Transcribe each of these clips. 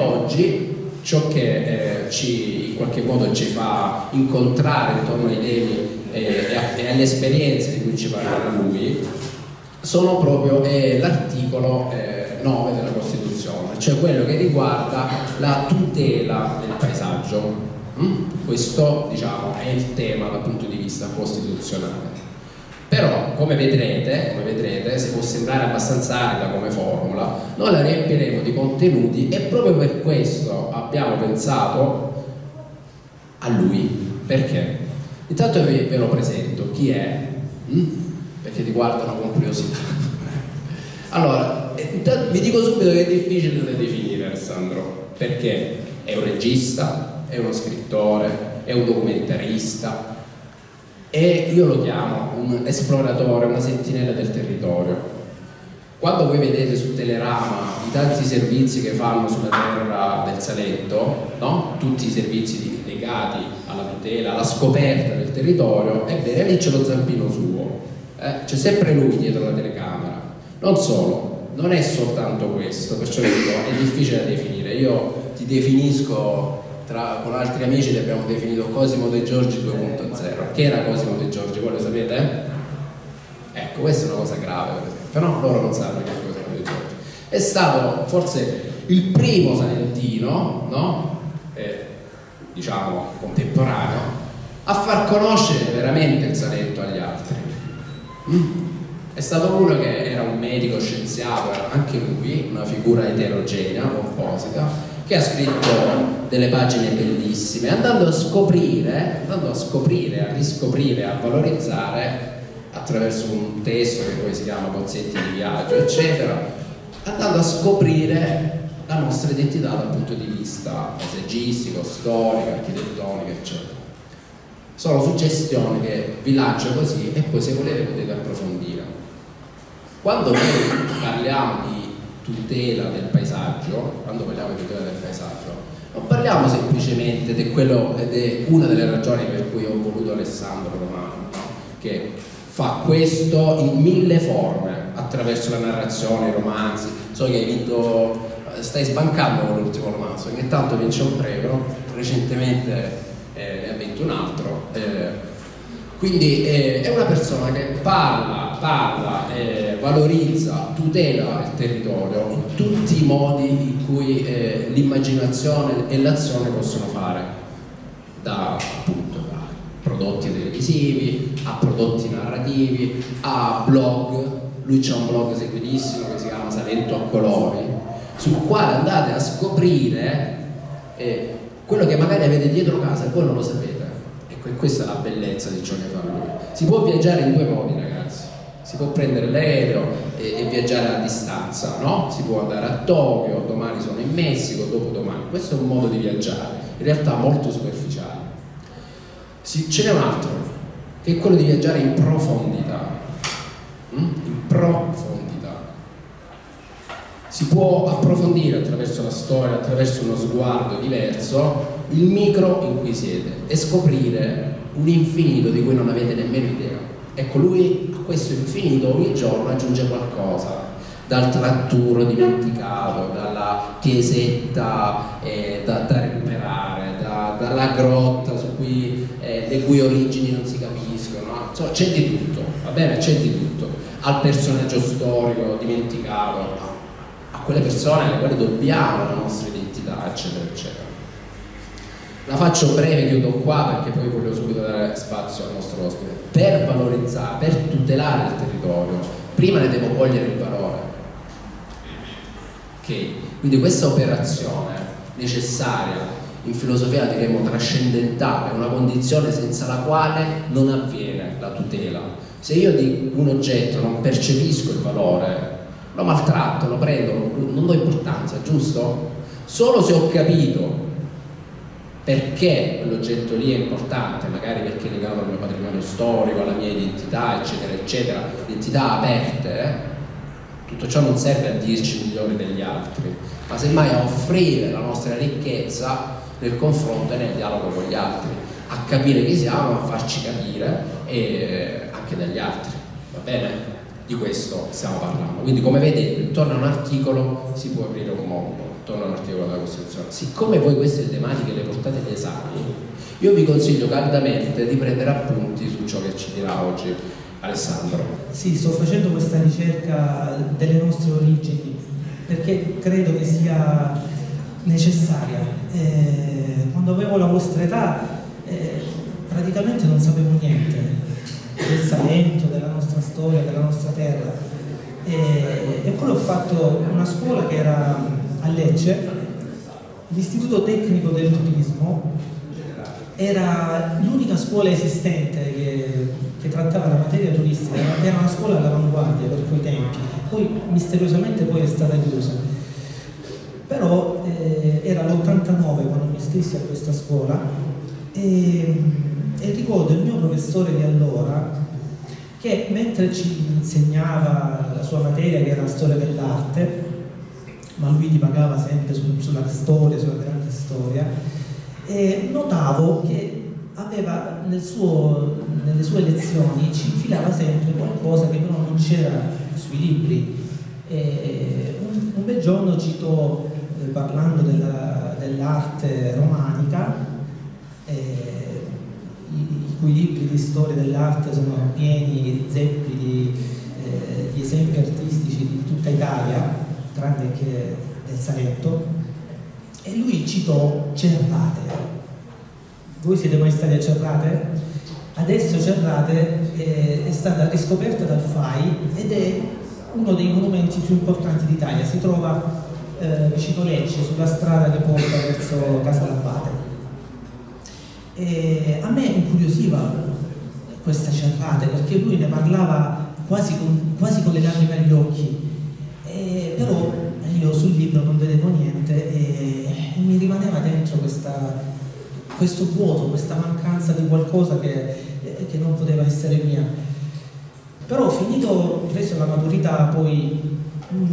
Oggi ciò che eh, ci, in qualche modo ci fa incontrare intorno ai temi eh, e, alle esperienze di cui ci parla lui sono proprio eh, l'articolo 9 della Costituzione, cioè quello che riguarda la tutela del paesaggio. Mm? Questo diciamo, è il tema dal punto di vista costituzionale. Però, come vedrete, come vedrete, se può sembrare abbastanza arida come formula, noi la riempiremo di contenuti e proprio per questo abbiamo pensato a lui. Perché? Intanto ve lo presento, chi è? Mm? Perché ti guardano con curiosità. allora, vi dico subito che è difficile da definire Alessandro, perché è un regista, è uno scrittore, è un documentarista, e io lo chiamo un esploratore, una sentinella del territorio. Quando voi vedete su Telerama i tanti servizi che fanno sulla terra del Salento, no? tutti i servizi legati alla tutela, alla scoperta del territorio, ebbene lì c'è lo zampino suo, eh? c'è sempre lui dietro la telecamera. Non solo, non è soltanto questo, perciò dico, è difficile da definire. Io ti definisco tra, con altri amici li abbiamo definito Cosimo De Giorgi 2.0. Che era Cosimo De Giorgi? Voi lo sapete? Ecco, questa è una cosa grave, però loro non sanno che è Cosimo De Giorgi. È stato forse il primo salentino, no? eh, diciamo contemporaneo, a far conoscere veramente il Salento agli altri. Mm? È stato uno che era un medico scienziato, anche lui, una figura eterogenea, composita, che ha scritto delle pagine bellissime, andando a scoprire, andando a scoprire, a riscoprire, a valorizzare attraverso un testo che poi si chiama Bozzetti di viaggio, eccetera, andando a scoprire la nostra identità dal punto di vista paesaggistico, storico, architettonico, eccetera. Sono suggestioni che vi lancio così e poi se volete potete approfondire. Quando noi parliamo di tutela del paesaggio, quando parliamo di tutela del paesaggio, non parliamo semplicemente di quello ed è una delle ragioni per cui ho voluto Alessandro Romano, no? che fa questo in mille forme, attraverso la narrazione, i romanzi. So che hai vinto, stai sbancando con l'ultimo romanzo, ogni tanto vince un premio, recentemente eh, ne ha vinto un altro. Eh, quindi eh, è una persona che parla, parla, eh, valorizza, tutela il territorio in tutti i modi in cui eh, l'immaginazione e l'azione possono fare, da, appunto, da prodotti televisivi a prodotti narrativi a blog. Lui c'ha un blog seguitissimo che si chiama Salento a colori, sul quale andate a scoprire eh, quello che magari avete dietro casa e voi non lo sapete Ecco, e questa è la bellezza di ciò che fa lui. Si può viaggiare in due modi, ragazzi. Si può prendere l'aereo e, e, viaggiare a distanza, no? Si può andare a Tokyo, domani sono in Messico, dopodomani. Questo è un modo di viaggiare, in realtà molto superficiale. Si, ce n'è un altro, che è quello di viaggiare in profondità. Mm? In profondità si può approfondire attraverso la storia, attraverso uno sguardo diverso, il micro in cui siete e scoprire un infinito di cui non avete nemmeno idea. Ecco, lui a questo infinito ogni giorno aggiunge qualcosa, dal tratturo dimenticato, dalla chiesetta eh, da, da, recuperare, da, dalla grotta cui, eh, le cui origini non si capiscono, insomma c'è di tutto, va bene? C'è di tutto, al personaggio storico dimenticato, quelle persone alle quali dobbiamo la nostra identità, eccetera, eccetera. La faccio breve, chiudo qua perché poi voglio subito dare spazio al nostro ospite. Per valorizzare, per tutelare il territorio, prima ne devo cogliere il valore. Okay. Quindi questa operazione necessaria in filosofia diremmo trascendentale, una condizione senza la quale non avviene la tutela. Se io di un oggetto non percepisco il valore, lo maltratto, lo prendo, non do importanza, giusto? Solo se ho capito perché quell'oggetto lì è importante, magari perché è legato al mio patrimonio storico, alla mia identità, eccetera, eccetera, identità aperte, eh? tutto ciò non serve a dirci migliori degli altri, ma semmai a offrire la nostra ricchezza nel confronto e nel dialogo con gli altri, a capire chi siamo, a farci capire e anche dagli altri, va bene? Di questo stiamo parlando. Quindi come vedete, intorno a un articolo si può aprire un mondo. attorno all'articolo della Costituzione. Siccome voi queste tematiche le portate agli esami, io vi consiglio caldamente di prendere appunti su ciò che ci dirà oggi Alessandro. Sì, sto facendo questa ricerca delle nostre origini perché credo che sia necessaria. Eh, quando avevo la vostra età eh, praticamente non sapevo niente del Salento, della nostra storia, della nostra terra. E, e poi ho fatto una scuola che era a Lecce, l'Istituto Tecnico del Turismo, era l'unica scuola esistente che, che, trattava la materia turistica, era una scuola all'avanguardia per quei tempi, poi misteriosamente poi è stata chiusa. Però eh, era l'89 quando mi iscrissi a questa scuola e, e ricordo il mio professore di allora che mentre ci insegnava la sua materia che era la storia dell'arte, ma lui divagava sempre su, sulla storia, sulla grande storia, e notavo che aveva nel suo, nelle sue lezioni ci infilava sempre qualcosa che però non c'era sui libri. Un, un, bel giorno citò, eh, parlando dell'arte romanica, eh, i, cui libri di storia dell'arte sono pieni, zeppi di, eh, di esempi artistici di tutta Italia, tranne che del Salento, e lui citò Cerrate. Voi siete mai stati a Cerrate? Adesso Cerrate è, è stata riscoperta dal FAI ed è uno dei monumenti più importanti d'Italia, si trova eh, vicino Lecce, sulla strada che porta verso Casa Labbate. E a me incuriosiva questa Cerrate perché lui ne parlava quasi con, quasi con le lacrime agli occhi, e, però io sul libro non vedevo niente e, e mi rimaneva dentro questa, questo vuoto, questa mancanza di qualcosa che, che non poteva essere mia. Però finito, preso la maturità, poi mm,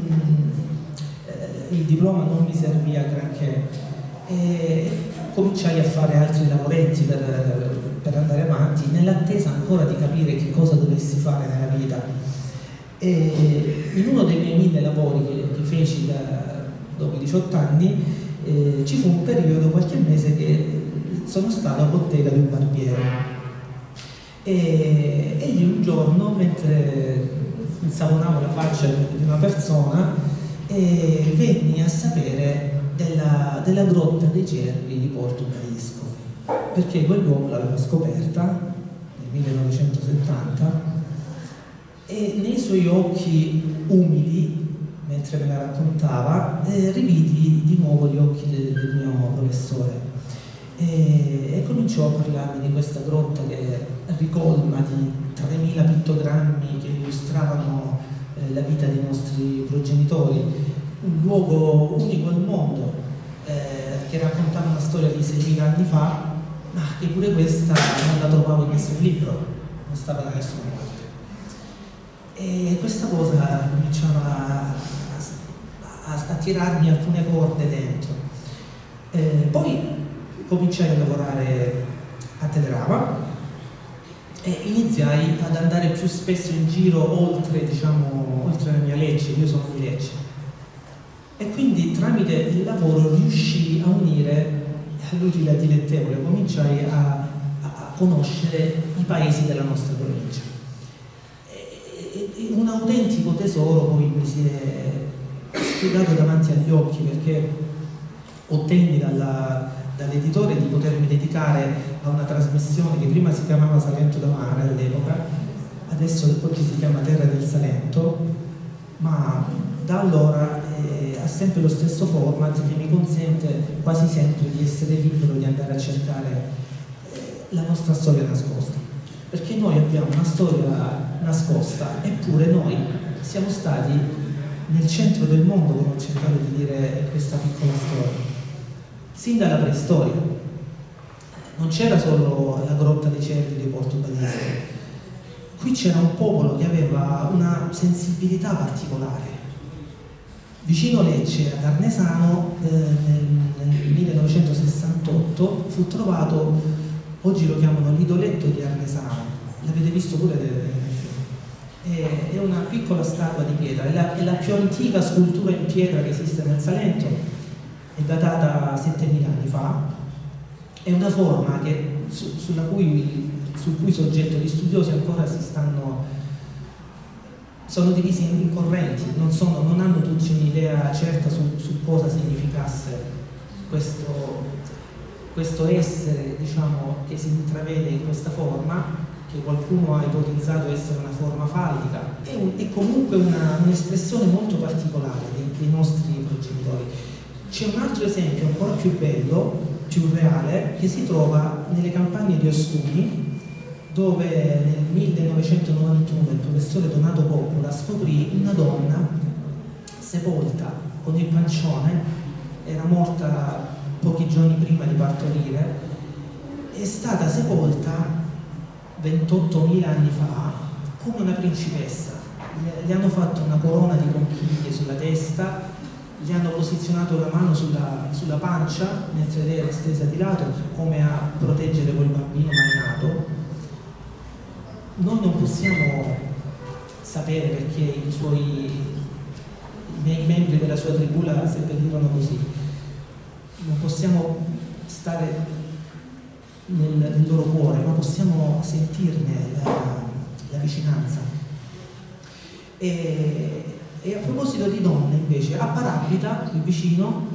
eh, il diploma non mi servì a granché e cominciai a fare altri lavoretti per, per andare avanti, nell'attesa ancora di capire che cosa dovessi fare nella vita. E in uno dei miei mille lavori che, che feci da, dopo 18 anni, eh, ci fu un periodo, qualche mese, che sono stato a bottega di un barbiere. E egli un giorno, mentre insaponavo la faccia di una persona, eh, venni a sapere della, della grotta dei cervi di Porto Carisco, perché quell'uomo l'aveva scoperta nel 1970 e nei suoi occhi umidi mentre me la raccontava, eh, rividi di nuovo gli occhi del, del mio professore. E, e, cominciò a parlarmi di questa grotta che ricolma di 3.000 pittogrammi che illustravano eh, la vita dei nostri progenitori, un luogo unico al mondo eh, che raccontava una storia di 6.000 anni fa, ma che pure questa non la trovavo in nessun libro, non stava da nessuna parte. E questa cosa cominciava a, a, a tirarmi alcune corde dentro. Eh, poi cominciai a lavorare a Telerama e iniziai ad andare più spesso in giro oltre, diciamo, oltre la mia Lecce, io sono di Lecce. E quindi tramite il lavoro riuscii a unire all'utile al dilettevole, cominciai a, a conoscere i paesi della nostra provincia. Un autentico tesoro poi mi si è spiegato davanti agli occhi perché ottenni dall'editore di potermi dedicare a una trasmissione che prima si chiamava Salento da Mare all'epoca, adesso oggi si chiama Terra del Salento, ma da allora eh, ha sempre lo stesso format che mi consente quasi sempre di essere libero di andare a cercare eh, la nostra storia nascosta perché noi abbiamo una storia nascosta, eppure noi siamo stati nel centro del mondo, come ho cercato di dire questa piccola storia, sin dalla preistoria. Non c'era solo la grotta dei cervi dei portoghesi, qui c'era un popolo che aveva una sensibilità particolare. Vicino Lecce, ad Arnesano, eh, nel, nel 1968 fu trovato oggi lo chiamano l'idoletto di Arnesano, l'avete visto pure è una piccola statua di pietra, è la, è la, più antica scultura in pietra che esiste nel Salento è datata 7000 anni fa, è una forma che, su, cui, sul cui soggetto gli studiosi ancora si stanno sono divisi in correnti, non, sono, non hanno tutti un'idea certa su, su, cosa significasse questo, questo essere diciamo, che si intravede in questa forma, che qualcuno ha ipotizzato essere una forma fallica, è, un, è comunque un'espressione molto particolare dei, dei nostri progenitori. C'è un altro esempio ancora più bello, più reale, che si trova nelle campagne di Ostuni, dove nel 1991 il professore Donato Coppola scoprì una donna sepolta con il pancione, era morta pochi giorni prima di partorire, è stata sepolta 28.000 anni fa come una principessa. Gli hanno fatto una corona di conchiglie sulla testa, gli hanno posizionato la mano sulla, sulla pancia mentre lei era stesa di lato come a proteggere quel bambino mai nato noi non possiamo sapere perché i suoi i membri della sua tribù la seppellirono così. Non possiamo stare nel, nel, loro cuore, ma possiamo sentirne la, la vicinanza. E, e, a proposito di donne, invece, a Parabita, qui vicino,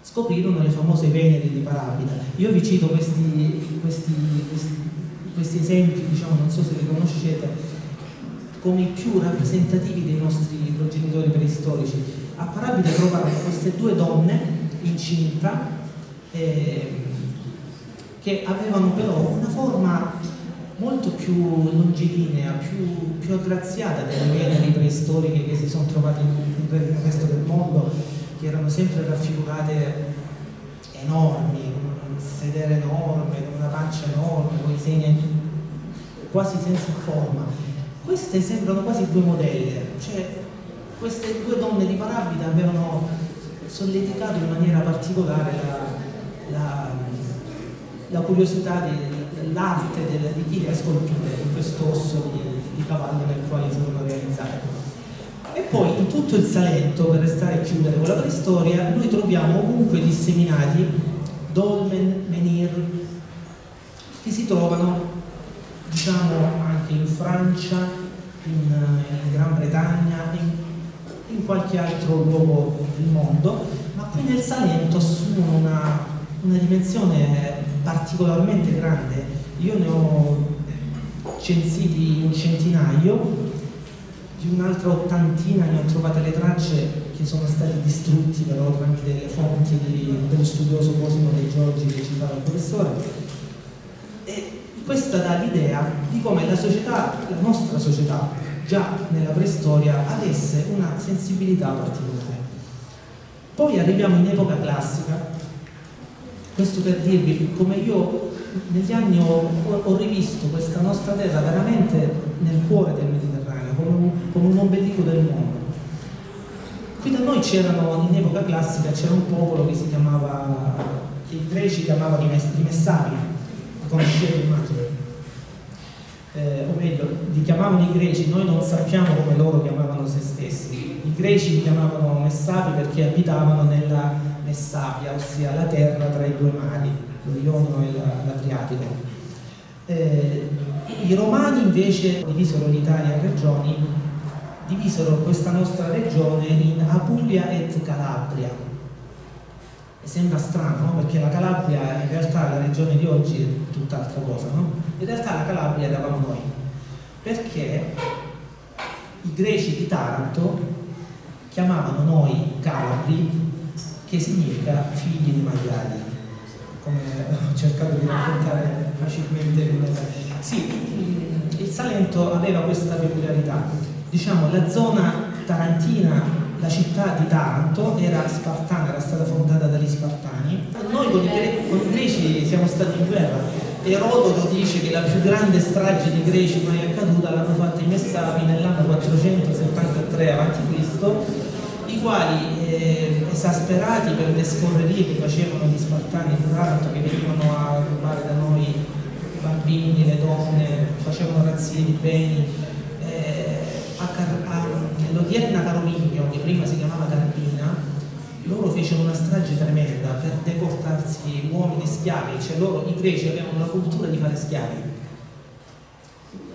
scoprirono le famose Venere di Parabita. Io vi cito questi, questi, questi questi esempi, diciamo, non so se li conoscete, come i più rappresentativi dei nostri progenitori preistorici. A Parabide trovarono queste due donne incinta eh, che avevano però una forma molto più longilinea, più, più aggraziata delle veneri preistoriche che si sono trovate nel resto del mondo, che erano sempre raffigurate enormi, sedere enorme, con una pancia enorme, con i segni quasi senza forma. Queste sembrano quasi due modelle, cioè queste due donne di Parabita avevano solleticato in maniera particolare la, la, la curiosità dell'arte di chi le ha scolpite in questo osso di, di cavallo nel quale furono realizzate. E poi in tutto il Salento, per restare a chiudere con la preistoria, noi troviamo ovunque disseminati dolmen, menhir, che si trovano diciamo anche in Francia, in, in Gran Bretagna, in, in, qualche altro luogo del mondo, ma qui nel Salento assumono una, una dimensione particolarmente grande. Io ne ho censiti un centinaio, di un'altra ottantina ne ho trovate le tracce che sono stati distrutti però tramite le fonti dello studioso Cosimo dei Giorgi che citava il professore. E questa dà l'idea di come la società, la nostra società, già nella preistoria, avesse una sensibilità particolare. Poi arriviamo in epoca classica, questo per dirvi come io negli anni ho, ho rivisto questa nostra terra veramente nel cuore del Mediterraneo, come un, come un ombelico del mondo Qui da noi c'erano, in epoca classica, c'era un popolo che si chiamava, che i greci chiamavano i Messari, conoscete immagino. Eh, o meglio, li chiamavano i greci, noi non sappiamo come loro chiamavano se stessi. I greci li chiamavano Messapi perché abitavano nella Messapia, ossia la terra tra i due mari, l'Ionio e l'Adriatico. Eh, I romani invece divisero l'Italia in regioni divisero questa nostra regione in Apulia et Calabria. E sembra strano, no? perché la Calabria in realtà la regione di oggi è tutt'altra cosa, no? In realtà la Calabria eravamo noi, perché i greci di Taranto chiamavano noi Calabri, che significa figli di maiali, come ho cercato di raccontare facilmente. Sì, il Salento aveva questa peculiarità diciamo, la zona tarantina, la città di Taranto era spartana, era stata fondata dagli spartani. Noi con i, con i greci siamo stati in guerra. Erodoto dice che la più grande strage di greci mai accaduta l'hanno fatta i Messapi nell'anno 473 a.C., i quali eh, esasperati per le scorrerie che facevano gli spartani di Taranto, che venivano a rubare da noi i bambini, le donne, facevano razzie di beni, nell'odierna Carovigno, che prima si chiamava Carpina, loro fecero una strage tremenda per deportarsi uomini schiavi, cioè loro, i greci avevano la cultura di fare schiavi.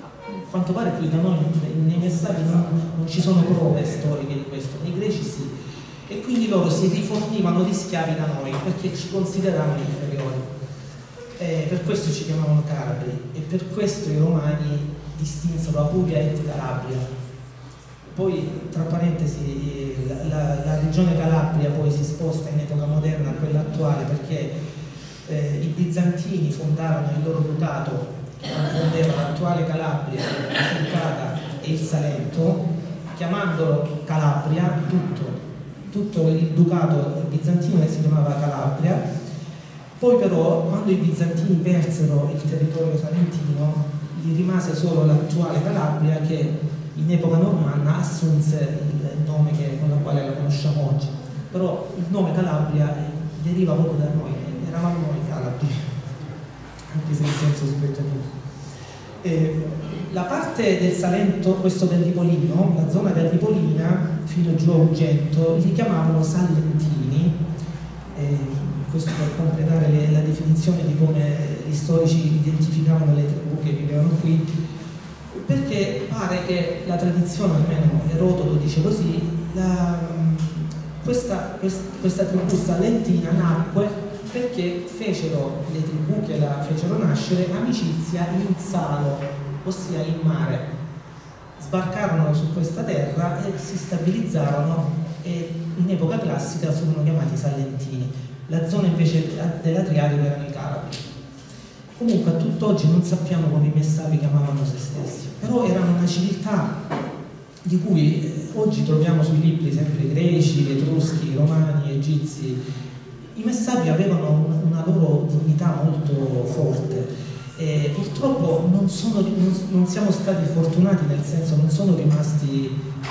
A quanto pare qui da noi nei messaggi non, non ci sono prove storiche di questo, nei greci sì. E quindi loro si rifornivano di schiavi da noi perché ci consideravano inferiori. Eh, per questo ci chiamavano Calabri e per questo i romani distinsero Apulia e Calabria poi, tra parentesi, la, la, la, regione Calabria poi si sposta in epoca moderna a quella attuale perché eh, i bizantini fondarono il loro che comprendeva l'attuale Calabria, la Basilicata e il Salento, chiamandolo Calabria tutto, tutto il ducato bizantino che si chiamava Calabria. Poi però, quando i bizantini persero il territorio salentino, gli rimase solo l'attuale Calabria che in epoca normanna assunse il nome che, con il quale la conosciamo oggi, però il nome Calabria deriva proprio da noi, eravamo noi calabri, anche se in senso spregiativo. Eh, la parte del Salento, questo del la zona del fino giù a Ugento, li chiamavano Salentini, eh, questo per completare le, la definizione di come gli storici identificavano le tribù che vivevano qui, perché pare che la tradizione, almeno Erodoto dice così, la, questa, questa, questa tribù salentina nacque perché fecero le tribù che la fecero nascere amicizia in Salo, ossia in mare. Sbarcarono su questa terra e si stabilizzarono e in epoca classica furono chiamati salentini. La zona invece dell'Adriatico erano i Calabi. Comunque a tutt'oggi non sappiamo come i Messapi chiamavano se stessi, però erano una civiltà di cui eh, oggi troviamo sui libri sempre greci, etruschi, romani, egizi. I Messapi avevano una loro dignità molto forte e purtroppo non, sono, non, non siamo stati fortunati nel senso non sono rimasti eh,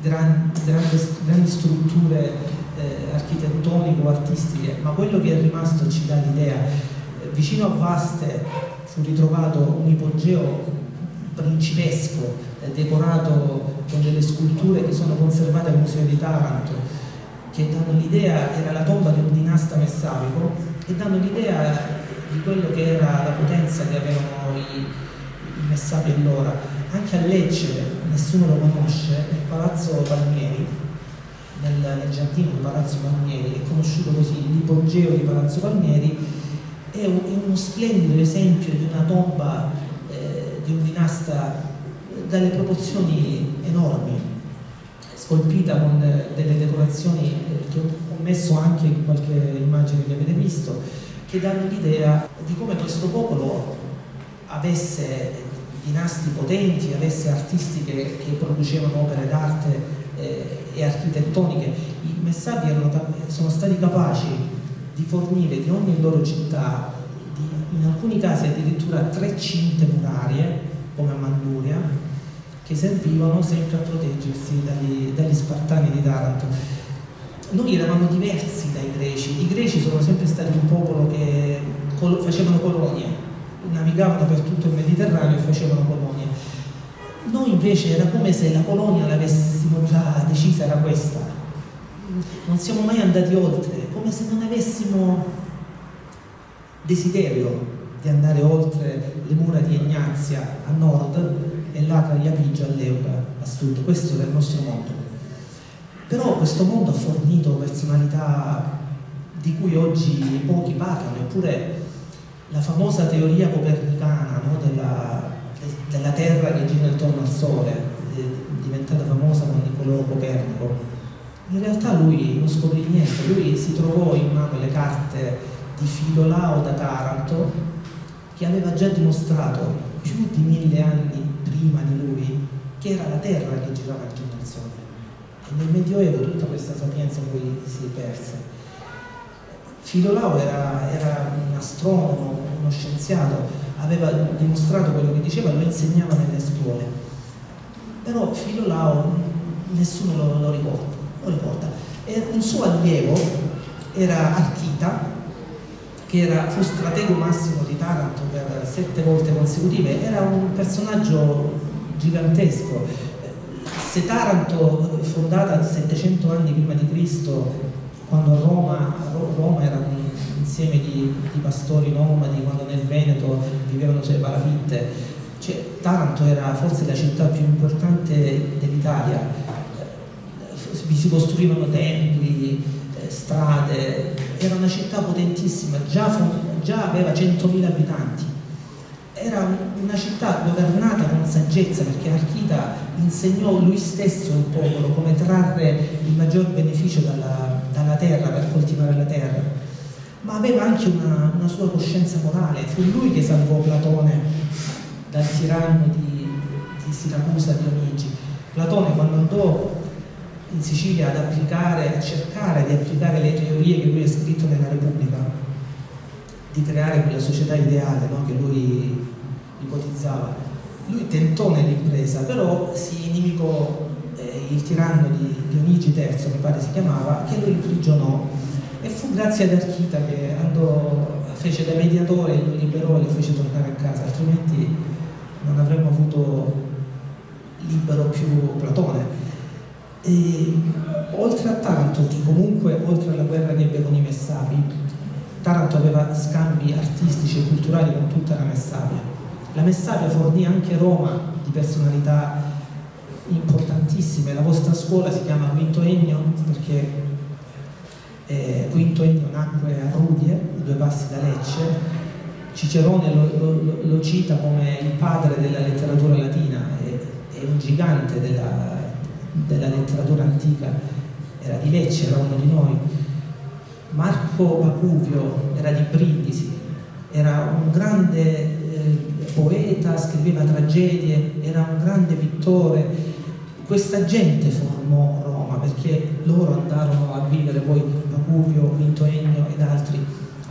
gran, grandi, grandi strutture eh, o artistiche, ma quello che è rimasto ci dà l'idea vicino a Vaste fu ritrovato un ipogeo principesco eh, decorato con delle sculture che sono conservate al Museo di Taranto che danno l'idea, era la tomba di un dinasta messavico e danno l'idea di quello che era la potenza che avevano i, i messapi allora. Anche a Lecce, nessuno lo conosce, nel Palazzo Palmieri, nel, nel giardino di Palazzo Palmieri, è conosciuto così l'ipogeo di Palazzo Palmieri, è, un, è uno splendido esempio di una tomba eh, di un dinasta dalle proporzioni enormi, scolpita con delle decorazioni eh, che ho messo anche in qualche immagine che avete visto, che danno l'idea di come questo popolo avesse dinasti potenti, avesse artisti che, che producevano opere d'arte eh, e architettoniche. I messaggi erano, sono stati capaci di fornire di ogni loro città, di, in alcuni casi addirittura tre cinte murarie, come a Manduria, che servivano sempre a proteggersi dagli, dagli Spartani di Taranto. Noi eravamo diversi dai greci, i greci sono sempre stati un popolo che col facevano colonie, navigavano per tutto il Mediterraneo e facevano colonie. Noi invece era come se la colonia l'avessimo già decisa, era questa, non siamo mai andati oltre, come se non avessimo desiderio di andare oltre le mura di Ignazia a nord e l'Acra di Apigia all'Euca a sud. Questo era il nostro mondo. Però questo mondo ha fornito personalità di cui oggi pochi parlano, eppure la famosa teoria copernicana no, della, della Terra che gira intorno al Sole, è diventata famosa con Niccolò Copernico, in realtà lui non scoprì niente, lui si trovò in mano le carte di Filolao da Taranto che aveva già dimostrato più di mille anni prima di lui che era la terra che girava intorno al sole. E nel Medioevo tutta questa sapienza poi si perse. Filolao era, era un astronomo, uno scienziato, aveva dimostrato quello che diceva, lo insegnava nelle scuole. Però Filolao nessuno lo, lo ricorda lo riporta. E un suo allievo era Archita, che era, fu stratego massimo di Taranto per sette volte consecutive, era un personaggio gigantesco. Se Taranto, fondata 700 anni prima di Cristo, quando Roma, Roma era un insieme di, di, pastori nomadi, quando nel Veneto vivevano sulle palafitte, cioè, Taranto era forse la città più importante dell'Italia, vi si costruivano templi, eh, strade, era una città potentissima, già, già aveva 100.000 abitanti, era una città governata con saggezza perché Archita insegnò lui stesso al popolo come trarre il maggior beneficio dalla, dalla terra per coltivare la terra, ma aveva anche una, una, sua coscienza morale, fu lui che salvò Platone dal tiranno di, di Siracusa Dionigi. Platone quando andò in Sicilia ad applicare, a cercare di applicare le teorie che lui ha scritto nella Repubblica, di creare quella società ideale no, che lui ipotizzava. Lui tentò nell'impresa, però si inimicò eh, il tiranno di Dionigi III, mi pare si chiamava, che lo imprigionò e fu grazie ad Archita che andò, fece da mediatore, lo liberò e lo fece tornare a casa, altrimenti non avremmo avuto libero più Platone. E, oltre a Taranto, comunque oltre alla guerra che ebbe con i Messapi, Taranto aveva scambi artistici e culturali con tutta la Messapia. La Messapia fornì anche Roma di personalità importantissime. La vostra scuola si chiama Quinto Ennio perché eh, Quinto Ennio nacque a Rudie, due passi da Lecce. Cicerone lo, lo, lo cita come il padre della letteratura latina, è, è un gigante della, della letteratura antica, era di Lecce, era uno di noi. Marco Pacuvio era di Brindisi, era un grande eh, poeta, scriveva tragedie, era un grande pittore. Questa gente formò Roma perché loro andarono a vivere, poi Pacuvio, Vinto Ennio ed altri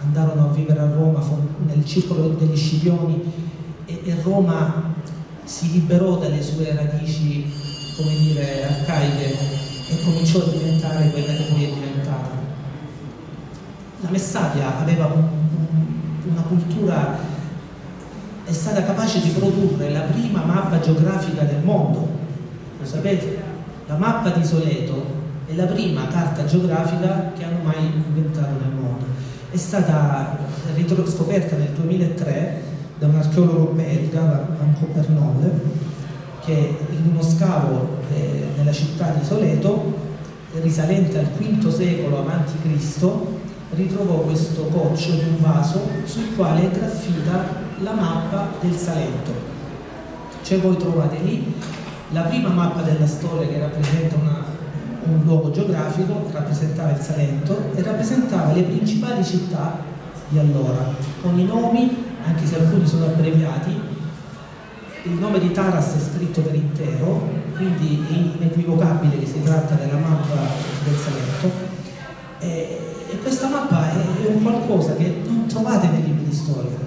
andarono a vivere a Roma nel circolo degli Scipioni e, e Roma si liberò dalle sue radici come dire, arcaiche e cominciò a diventare quella che poi è diventata. La Messapia aveva un, un, una cultura, è stata capace di produrre la prima mappa geografica del mondo, lo sapete? La mappa di Soleto è la prima carta geografica che hanno mai inventato nel mondo. È stata scoperta nel 2003 da un archeologo belga, Van Coppernol, che in uno scavo eh, nella città di Soleto, risalente al V secolo a.C., ritrovò questo coccio di un vaso sul quale è graffita la mappa del Salento. Cioè voi trovate lì la prima mappa della storia che rappresenta una, un luogo geografico, rappresentava il Salento e rappresentava le principali città di allora, con i nomi, anche se alcuni sono abbreviati, il nome di Taras è scritto per intero, quindi è inequivocabile che si tratta della mappa del Salento. E, e questa mappa è, è, un qualcosa che non trovate nei libri di storia.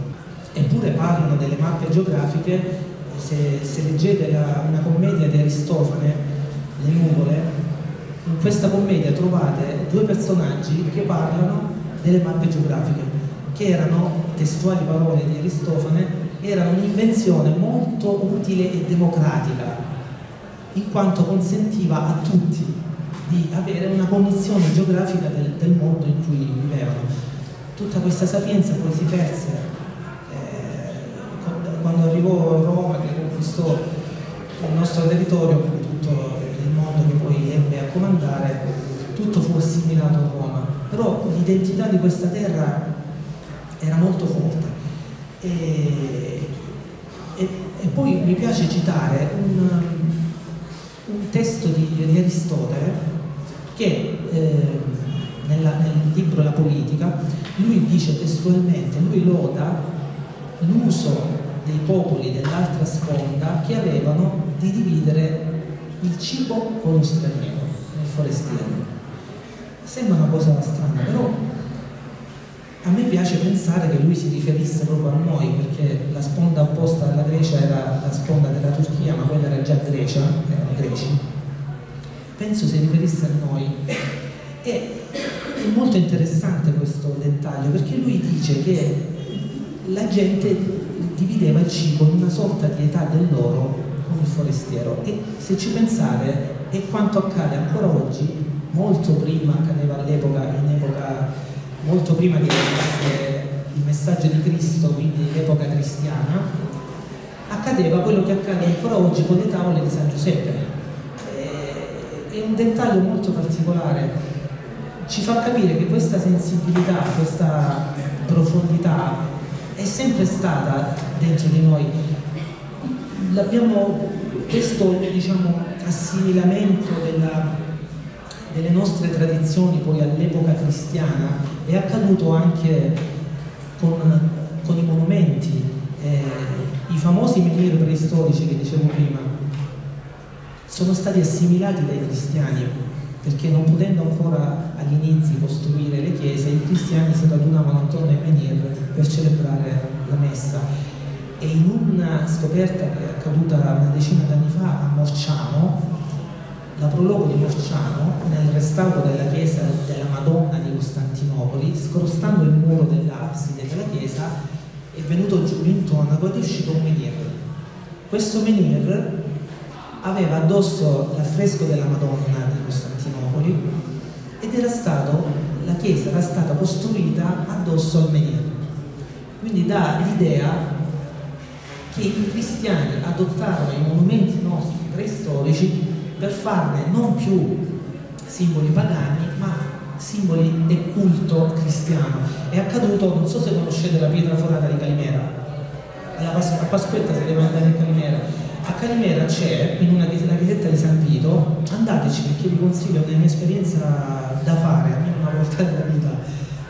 Eppure parlano delle mappe geografiche, se, se leggete la, una commedia di Aristofane, Le nuvole, in questa commedia trovate due personaggi che parlano delle mappe geografiche, che erano testuali parole di Aristofane era un'invenzione molto utile e democratica, in quanto consentiva a tutti di avere una cognizione geografica del, del mondo in cui vivevano. Tutta questa sapienza poi si perse eh, quando arrivò Roma che conquistò il nostro territorio, tutto il mondo che poi ebbe a comandare, tutto fu assimilato a Roma. Però l'identità di questa terra era molto forte e, e, e poi mi piace citare un, un testo di, di, Aristotele che eh, nella, nel libro La politica lui dice testualmente, lui loda l'uso dei popoli dell'altra sponda che avevano di dividere il cibo con lo straniero, nel forestiero. Sembra una cosa strana, però a me piace pensare che lui si riferisse proprio a noi, perché la sponda opposta alla Grecia era la sponda della Turchia, ma quella era già Grecia, erano greci. Penso si riferisse a noi. E è molto interessante questo dettaglio, perché lui dice che la gente divideva il cibo in una sorta di età dell'oro con il forestiero e se ci pensate è quanto accade ancora oggi molto prima, accadeva all'epoca, in epoca molto prima di il messaggio di Cristo, quindi l'epoca cristiana, accadeva quello che accade ancora oggi con le tavole di San Giuseppe. È un dettaglio molto particolare, ci fa capire che questa sensibilità, questa profondità è sempre stata dentro di noi. L'abbiamo, questo diciamo, assimilamento della, delle nostre tradizioni poi all'epoca cristiana è accaduto anche con, con i monumenti, eh, i famosi menhir preistorici che dicevo prima sono stati assimilati dai cristiani perché non potendo ancora agli inizi costruire le chiese, i cristiani si radunavano attorno ai menhir per celebrare la messa. E in una scoperta che è accaduta una decina d'anni fa a Morciano, la prologo di Morciano, nel restauro della chiesa della Madonna di Costantinopoli, scrostando il muro dell'abside della chiesa, è venuto giù l'intonaco ed è uscito un menhir. Questo menhir aveva addosso l'affresco della Madonna di Costantinopoli ed era stato, la chiesa era stata costruita addosso al menhir. Quindi dà l'idea che i cristiani adottarono i monumenti nostri preistorici per farne non più simboli pagani, ma simboli e culto cristiano. È accaduto, non so se conoscete la pietra forata di Calimera, alla Pas- a Pasquetta si deve andare in Calimera. A Calimera c'è, in una chiesetta di San Vito, andateci perché vi consiglio, è un'esperienza da fare, almeno una volta nella vita.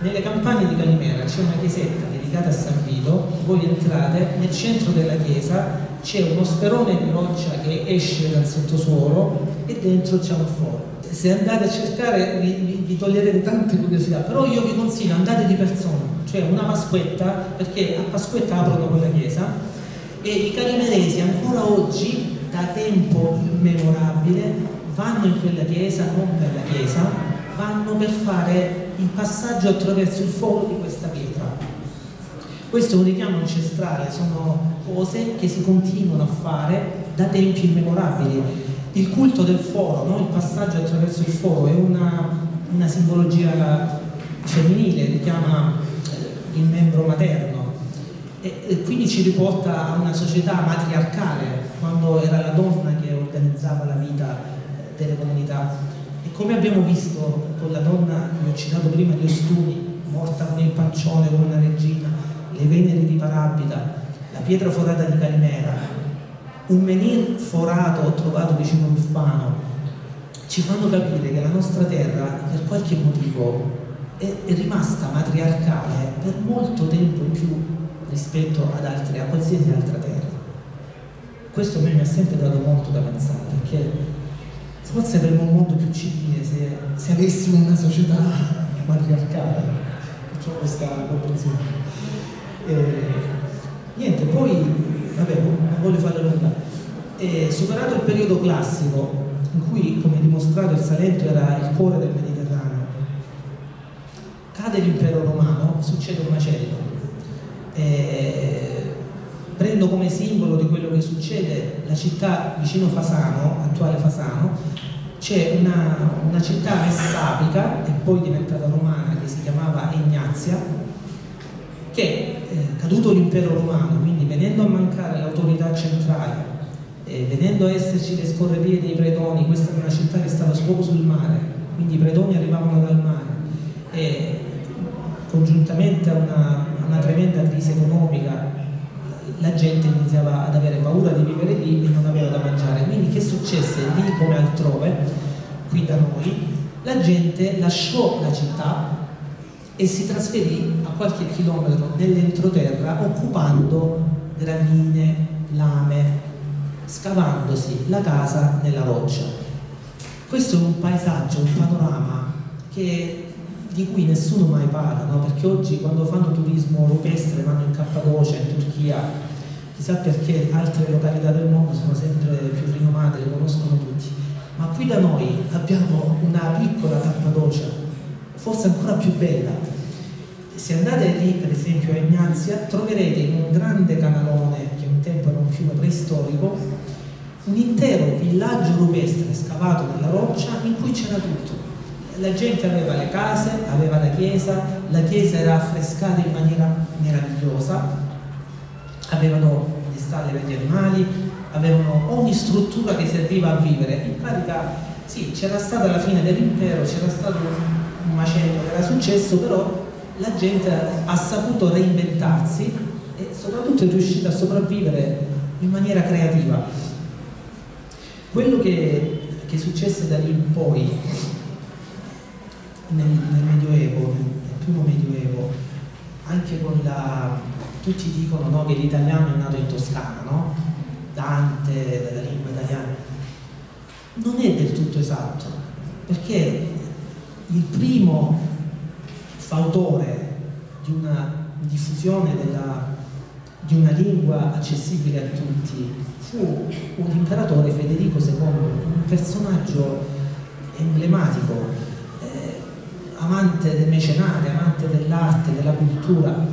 Nelle campagne di Calimera c'è una chiesetta dedicata a San Vito, voi entrate, nel centro della chiesa c'è uno sperone di roccia che esce dal sottosuolo e dentro c'è un foro. Se andate a cercare vi, vi, vi, toglierete tante curiosità, però io vi consiglio andate di persona, cioè una Pasquetta, perché a Pasquetta aprono quella chiesa e i carimeresi ancora oggi, da tempo immemorabile, vanno in quella chiesa, non per la chiesa, vanno per fare il passaggio attraverso il foro di questa pietra. Questo è un richiamo ancestrale, sono cose che si continuano a fare da tempi immemorabili. Il culto del foro, no? il passaggio attraverso il foro è una, una simbologia femminile, richiama eh, il membro materno e, e, quindi ci riporta a una società matriarcale, quando era la donna che organizzava la vita delle comunità. E come abbiamo visto con la donna che ho citato prima di Ostuni, morta con il pancione come una regina, le venere di Parabita, la pietra forata di Calimera, un menhir forato trovato vicino a Uffano, ci fanno capire che la nostra terra per qualche motivo è, è rimasta matriarcale per molto tempo in più rispetto ad altre, a qualsiasi altra terra. Questo a me mi ha sempre dato molto da pensare, perché forse avremmo un mondo più civile se, se avessimo una società matriarcale. Facciamo questa comprensione. Eh, Niente, poi, vabbè, non voglio fare lunga. E superato il periodo classico, in cui, come dimostrato, il Salento era il cuore del Mediterraneo, cade l'impero romano, succede un macello. E prendo come simbolo di quello che succede la città vicino Fasano, attuale Fasano, c'è una, una città messapica e poi diventata romana che si chiamava Ignazia, che eh, caduto l'impero romano, quindi venendo a mancare l'autorità centrale, eh, venendo a esserci le scorrerie dei predoni, questa è una città che stava solo sul mare, quindi i predoni arrivavano dal mare, e congiuntamente a una, una tremenda crisi economica la gente iniziava ad avere paura di vivere lì e non aveva da mangiare. Quindi che successe lì come altrove, qui da noi, la gente lasciò la città e si trasferì a qualche chilometro nell'entroterra occupando gravine, lame, scavandosi la casa nella roccia. Questo è un paesaggio, un panorama che, di cui nessuno mai parla, no? perché oggi quando fanno turismo rupestre vanno in Cappadocia, in Turchia, chissà perché altre località del mondo sono sempre più rinomate, le conoscono tutti, ma qui da noi abbiamo una piccola Cappadocia forse ancora più bella. Se andate lì, per esempio a Ignazia, troverete in un grande canalone, che un tempo era un fiume preistorico, un intero villaggio rupestre scavato nella roccia in cui c'era tutto. la gente aveva le case, aveva la chiesa, la chiesa era affrescata in maniera meravigliosa, avevano le stalle per gli animali, avevano ogni struttura che serviva a vivere. In pratica sì, c'era stata la fine dell'impero, c'era stato un macello che era successo, però la gente ha saputo reinventarsi e soprattutto è riuscita a sopravvivere in maniera creativa. Quello che, che successe da lì in poi nel, nel Medioevo, nel primo Medioevo, anche con la... tutti dicono no, che l'italiano è nato in Toscana, no? Dante, della lingua italiana. Non è del tutto esatto, perché il primo fautore di una diffusione della, di una lingua accessibile a tutti fu un imperatore Federico II, un personaggio emblematico amante del mecenate, amante dell'arte, della cultura.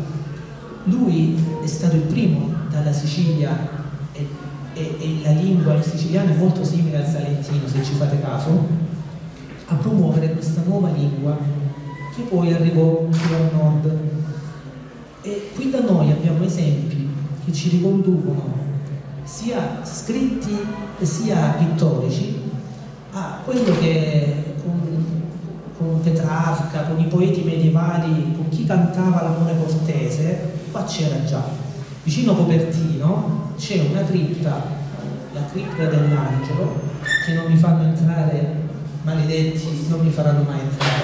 Lui è stato il primo dalla Sicilia e, e, e la lingua siciliana è molto simile al salentino, se ci fate caso, a promuovere questa nuova lingua che poi arrivò più al nord. E qui da noi abbiamo esempi che ci riconducono sia scritti sia pittorici a quello che con Petrarca, con i poeti medievali, con chi cantava l'amore cortese, qua c'era già. Vicino Copertino c'è una cripta, la cripta dell'angelo, che non mi fanno entrare, maledetti, non mi faranno mai entrare,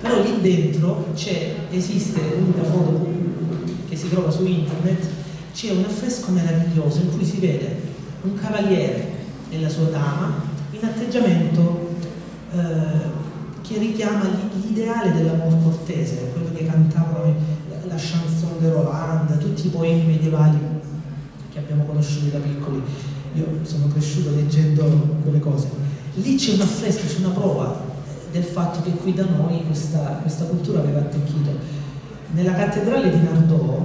però lì dentro esiste una foto che si trova su internet, c'è un affresco meraviglioso in cui si vede un cavaliere e la sua dama in atteggiamento eh, che richiama l'ideale dell'amor cortese, quello che cantavano la chanson de Roland, tutti i poemi medievali che abbiamo conosciuto da piccoli. Io sono cresciuto leggendo quelle cose. Lì c'è un affresco, c'è una prova del fatto che qui da noi questa, questa cultura aveva attecchito. Nella cattedrale di Nardò,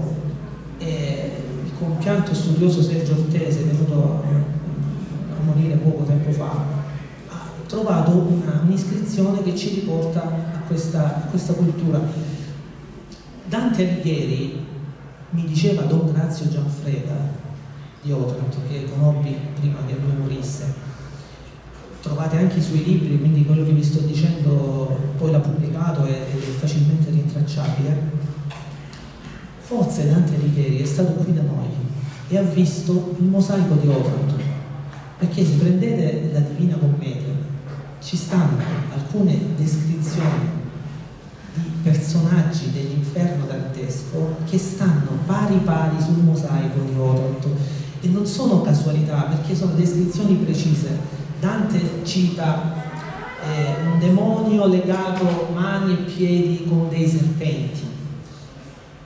eh, il compianto studioso Sergio Ortese, venuto a morire poco tempo fa, trovato un'iscrizione che ci riporta a questa, a questa cultura. Dante Alighieri mi diceva Don Grazio Gianfreda di Otranto, che conobbi prima che lui morisse. Trovate anche i suoi libri, quindi quello che vi sto dicendo poi l'ha pubblicato ed è facilmente rintracciabile. Forse Dante Alighieri è stato qui da noi e ha visto il mosaico di Otranto, perché se prendete la Divina Commedia, ci stanno alcune descrizioni di personaggi dell'inferno dantesco che stanno pari pari sul mosaico di Otranto e non sono casualità perché sono descrizioni precise. Dante cita eh, un demonio legato mani e piedi con dei serpenti,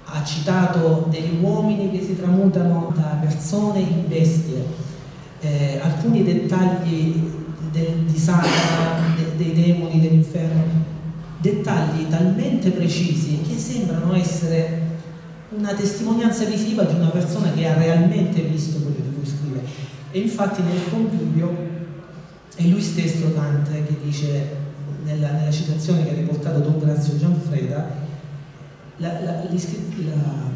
ha citato degli uomini che si tramutano da persone in bestie, eh, alcuni dettagli del, di Satana, de, dei demoni dell'inferno, dettagli talmente precisi che sembrano essere una testimonianza visiva di una persona che ha realmente visto quello di cui scrive. E infatti nel convivio è lui stesso Dante che dice, nella, nella citazione che ha riportato Don Grazio Gianfreda, la, la, la,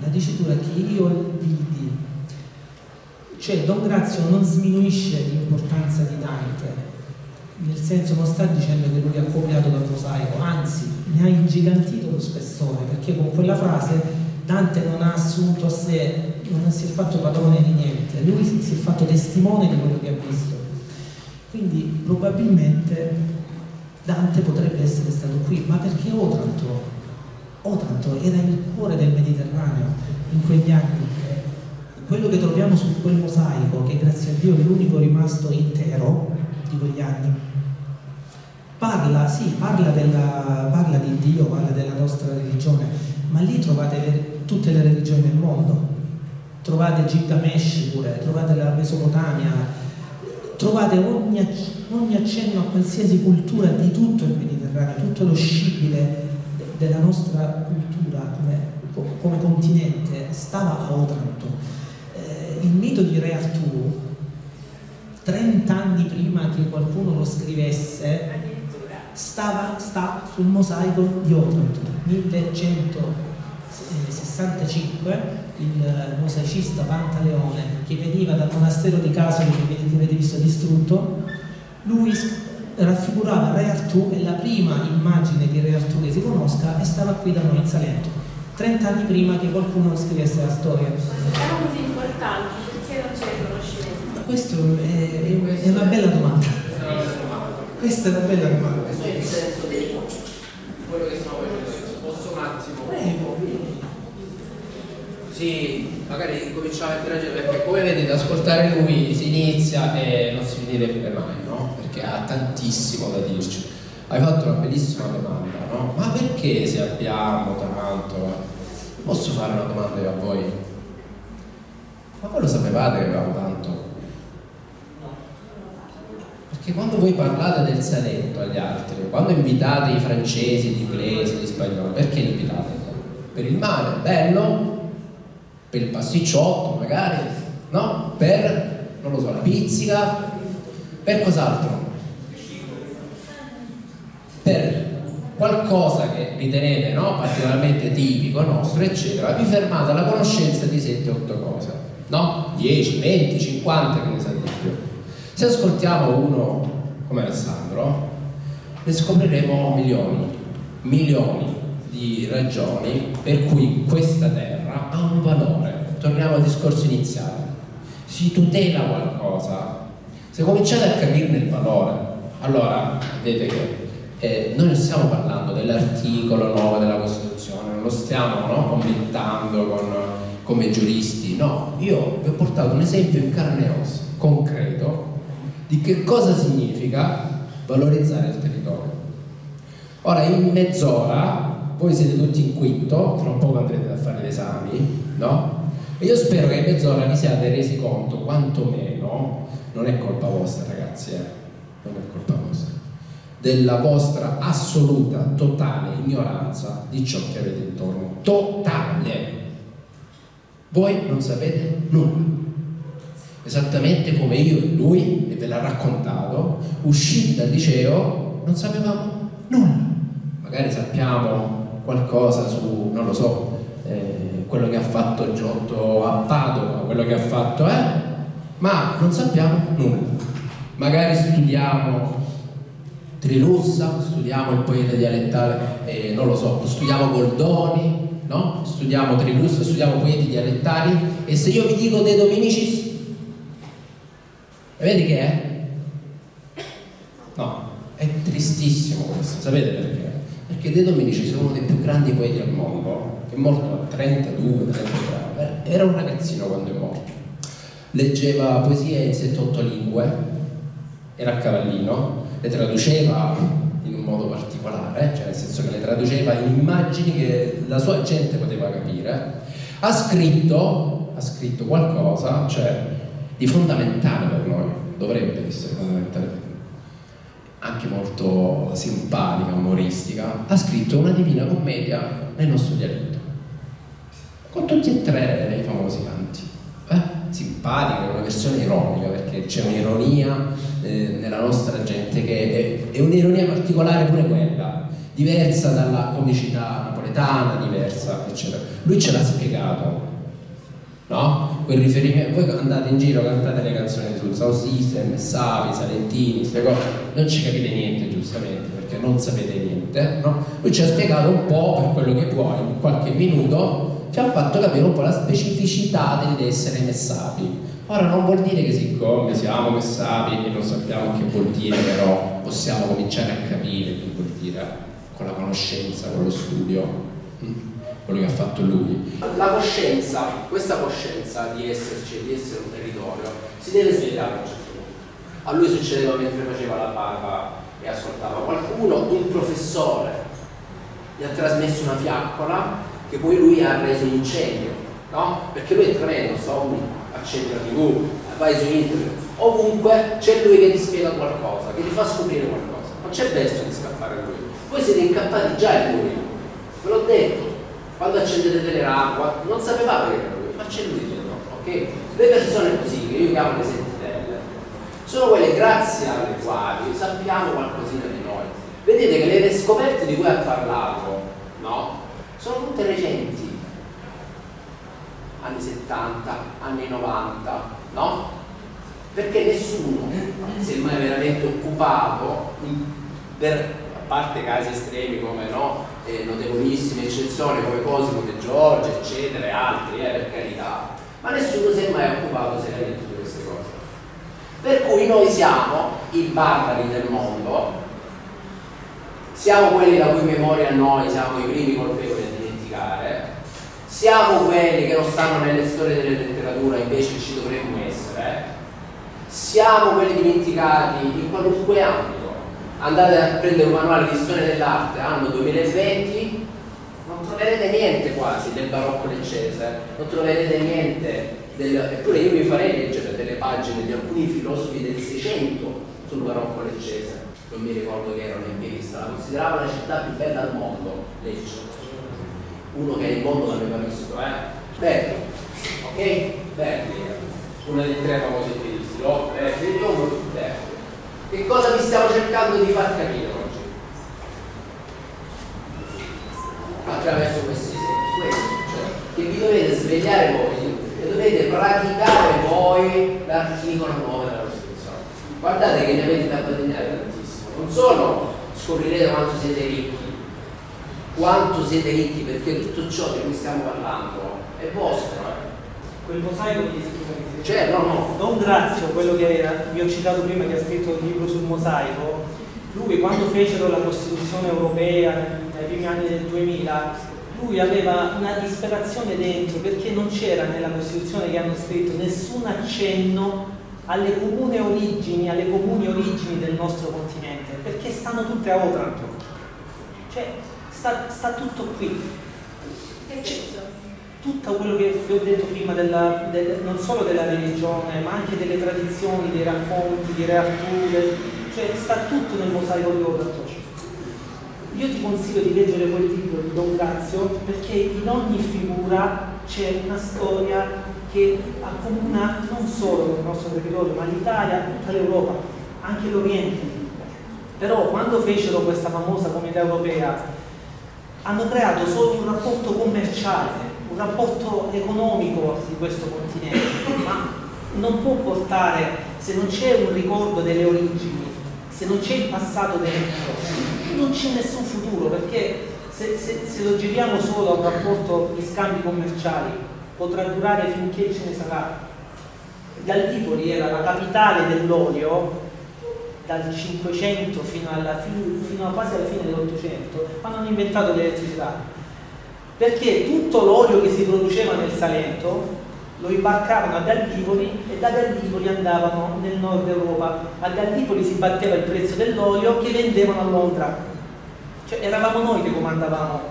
la dicitura che io vidi, cioè Don Grazio non sminuisce l'importanza di Dante, nel senso non sta dicendo che lui ha copiato dal mosaico, anzi ne ha ingigantito lo spessore, perché con quella frase Dante non ha assunto a sé, non si è fatto padrone di niente, lui si è fatto testimone di quello che ha visto. Quindi probabilmente Dante potrebbe essere stato qui, ma perché Otranto? Otranto era il cuore del Mediterraneo in quegli anni. Quello che troviamo su quel mosaico, che grazie a Dio è l'unico rimasto intero di quegli anni, parla, sì, parla, della, parla, di Dio, parla della nostra religione, ma lì trovate tutte le religioni del mondo. Trovate Gilgamesh pure, trovate la Mesopotamia, trovate ogni, ogni accenno a qualsiasi cultura di tutto il Mediterraneo, tutto lo scibile della nostra cultura come, come continente stava a Otranto. Eh, il mito di Re Artù, 30 anni prima che qualcuno lo scrivesse, stava, sta sul mosaico di Otranto, 1165, il mosaicista Pantaleone, che veniva dal monastero di Casoli, che avete visto distrutto, lui raffigurava Re Artù e la prima immagine di Re Artù che si conosca è stata qui da noi in Salento, 30 anni prima che qualcuno scrivesse la storia. Sono così importanti, perché non c'è conoscenza? Questa è, è una bella domanda. Questa è una bella domanda. Questo è il senso di quello che stiamo facendo. Posso un attimo? Prego. Sì, magari cominciamo a interagire perché come vedete ascoltare lui si inizia e non si finirebbe mai, no? Perché ha tantissimo da dirci. Hai fatto una bellissima domanda, no? Ma perché se abbiamo tanto? Posso fare una domanda io a voi? Ma voi lo sapevate che avevamo tanto? Perché quando voi parlate del Salento agli altri, quando invitate i francesi, gli inglesi, gli spagnoli, perché li invitate? Per il mare, bello, per il pasticciotto magari, no? Per, non lo so, la pizzica, per cos'altro? Per qualcosa che ritenete no? particolarmente tipico nostro, eccetera, vi fermate alla conoscenza di 7-8 cose, no? 10, 20, 50, che ne sa di più. Se ascoltiamo uno come Alessandro, ne scopriremo milioni, milioni di ragioni per cui questa terra ha un valore. Torniamo al discorso iniziale. Si tutela qualcosa. Se cominciate a capirne il valore, allora vedete che eh, noi non stiamo parlando dell'articolo 9 della Costituzione, non lo stiamo no, commentando con, come giuristi, no, io vi ho portato un esempio in carne e ossa, concreto, di che cosa significa valorizzare il territorio. Ora, in mezz'ora voi siete tutti in quinto, tra un po' andrete a fare gli esami, no? E io spero che in mezz'ora vi siate resi conto, quantomeno, non è colpa vostra ragazzi, eh? non è colpa vostra, della vostra assoluta, totale ignoranza di ciò che avete intorno. Totale! Voi non sapete nulla. Esattamente come io e lui, e ve l'ha raccontato, usciti dal liceo non sapevamo nulla. Magari sappiamo qualcosa su, non lo so, eh, quello che ha fatto Giotto a Padova, quello che ha fatto, eh? Ma non sappiamo nulla. Magari studiamo Trilussa, studiamo il poeta dialettale, eh, non lo so, studiamo Goldoni, no? Studiamo Trilussa, studiamo poeti dialettali e se io vi dico De Dominicis, vedi che è? No, è tristissimo questo, sapete perché? Perché De Dominici è uno dei più grandi poeti al mondo, è morto a 32, 33 anni, era un ragazzino quando è morto. Leggeva poesie in 7-8 lingue, era a cavallino, le traduceva in un modo particolare, cioè nel senso che le traduceva in immagini che la sua gente poteva capire. Ha scritto, ha scritto qualcosa, cioè di fondamentale per noi, dovrebbe essere fondamentale per noi anche molto simpatica, umoristica, ha scritto una divina commedia nel nostro dialetto, con tutti e tre i famosi canti. Eh? Simpatica, una versione ironica, perché c'è un'ironia eh, nella nostra gente che è, è un'ironia particolare pure quella, diversa dalla comicità napoletana, diversa, eccetera. Lui ce l'ha spiegato, no? Quel riferimento, voi andate in giro, cantate le canzoni sul Sound System, Savi, Salentini, queste cose, non ci capite niente giustamente perché non sapete niente, no? Lui ci ha spiegato un po' per quello che può, in qualche minuto, ci ha fatto capire un po' la specificità dell'essere messapi. Ora non vuol dire che siccome siamo messapi e non sappiamo che vuol dire, però possiamo cominciare a capire che vuol dire con la conoscenza, con lo studio quello che ha fatto lui. La coscienza, questa coscienza di esserci, di essere un territorio, si deve svegliare a un certo punto. A lui succedeva mentre faceva la barba e ascoltava qualcuno, un professore gli ha trasmesso una fiaccola che poi lui ha reso incendio, no? Perché lui è tremendo, sta accende la tv, vai su internet, ovunque c'è lui che ti spiega qualcosa, che ti fa scoprire qualcosa. Non c'è verso di scappare a lui. Voi siete incappati già in lui, ve l'ho detto quando accendete Teleracqua non sapevate che era lui, ma c'è lui dentro, ok? Le persone così, che io chiamo le sentinelle, sono quelle grazie alle quali sappiamo qualcosina di noi. vedete che le scoperte di cui ha parlato, no? Sono tutte recenti. Anni 70, anni 90, no? Perché nessuno si è mai veramente occupato, per, a parte casi estremi come no, eh, notevolissime eccezioni come Cosimo De Giorgio, eccetera, e altri, eh, per carità, ma nessuno si è mai occupato seriamente di queste cose. Per cui noi siamo i barbari del mondo, siamo quelli la cui memoria noi siamo i primi colpevoli a dimenticare, siamo quelli che non stanno nelle storie della letteratura, invece ci dovremmo essere, siamo quelli dimenticati in qualunque ambito. Andate a prendere un manuale di storia dell'arte anno 2020, non troverete niente quasi del barocco leccese, non troverete niente del, eppure io vi farei leggere delle pagine di alcuni filosofi del 600 sul barocco leccese non mi ricordo che era un empirista la considerava la città più bella al mondo Lecce uno che il mondo l'aveva visto eh? Berli ok? Berli uno dei tre famosi empiristi Locke, Berli che cosa vi stiamo cercando di far capire oggi? attraverso questi esempi cioè che vi dovete svegliare voi e dovete praticare voi l'articolo 9 della Costituzione. Guardate che ne avete da guadagnare tantissimo. Non solo scoprirete quanto siete ricchi, quanto siete ricchi perché tutto ciò di cui stiamo parlando è vostro. Eh? Quel mosaico di. Cioè, no, no. Don Grazio, quello che vi ho citato prima, che ha scritto un libro sul mosaico, lui quando fecero la Costituzione europea nei primi anni del 2000 lui aveva una disperazione dentro perché non c'era nella Costituzione che hanno scritto nessun accenno alle comuni origini, alle comuni origini del nostro continente, perché stanno tutte a Otranto. Cioè, sta, sta tutto qui. Tutto quello che vi ho detto prima, della, del, non solo della religione, ma anche delle tradizioni, dei racconti, di Re Arturo, cioè sta tutto nel mosaico di Otranto. Io ti consiglio di leggere quel libro di Don Grazio perché in ogni figura c'è una storia che accomuna non solo il nostro territorio, ma l'Italia, tutta l'Europa, anche l'Oriente. Però quando fecero questa famosa comunità europea hanno creato solo un rapporto commerciale, un rapporto economico di questo continente, ma non può portare, se non c'è un ricordo delle origini, se non c'è il passato dentro, non c'è nessun futuro perché se, se, se, lo giriamo solo a un rapporto di scambi commerciali potrà durare finché ce ne sarà. Gallipoli era la capitale dell'olio dal 500 fino, alla, fino, a quasi alla fine dell'Ottocento quando hanno inventato l'elettricità perché tutto l'olio che si produceva nel Salento lo imbarcavano a Gallipoli e da Gallipoli andavano nel nord Europa. A Gallipoli si batteva il prezzo dell'olio che vendevano a Londra. Cioè eravamo noi che comandavamo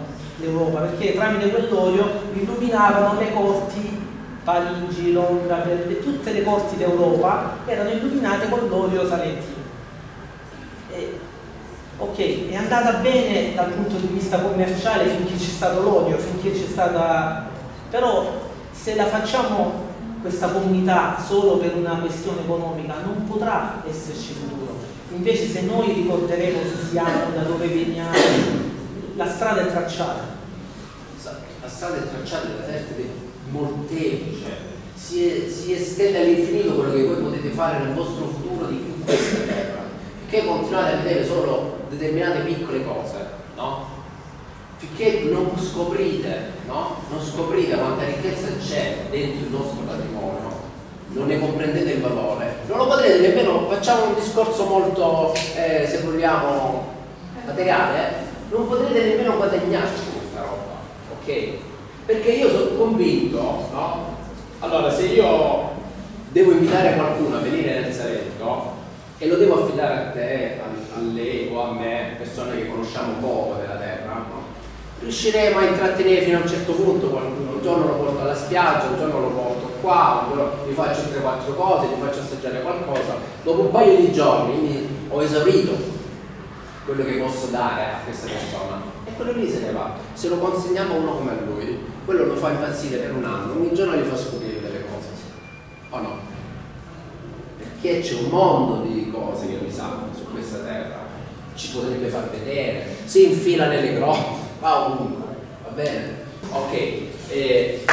l'Europa perché tramite quell'olio illuminavano le corti Parigi, Londra, tutte le corti d'Europa erano illuminate con l'olio salentino. E, ok, è andata bene dal punto di vista commerciale finché c'è stato l'olio, finché c'è stata... però se la facciamo questa comunità solo per una questione economica non potrà esserci futuro. Invece se noi ricorderemo chi siamo, da dove veniamo, la strada è tracciata. La strada è tracciata da teste molteplici, si, si estende all'infinito quello che voi potete fare nel vostro futuro di questa terra, perché continuate a vedere solo determinate piccole cose, no? finché non scoprite, no? non scoprite quanta ricchezza c'è dentro il nostro patrimonio, non ne comprendete il valore, non lo potrete nemmeno, facciamo un discorso molto, eh, se vogliamo, materiale, eh? non potrete nemmeno guadagnarci questa roba, ok? Perché io sono convinto, no? Allora, se io devo invitare qualcuno a venire nel e lo devo affidare a te, a, a lei o a me, persone che conosciamo poco della terra, no? riusciremo a intrattenere fino a un certo punto qualcuno, un giorno lo porto alla spiaggia, un giorno lo porto qua, un giorno gli faccio 3-4 cose, gli faccio assaggiare qualcosa, dopo un paio di giorni ho esaurito quello che posso dare a questa persona e quello lì se ne va. Se lo consegniamo a uno come lui, quello lo fa impazzire per un anno, ogni giorno gli fa scoprire delle cose, o no? Perché c'è un mondo di cose che sa su questa terra. Ci potrebbe far vedere, si infila nelle grotte, va ovunque, va bene? Ok, eh,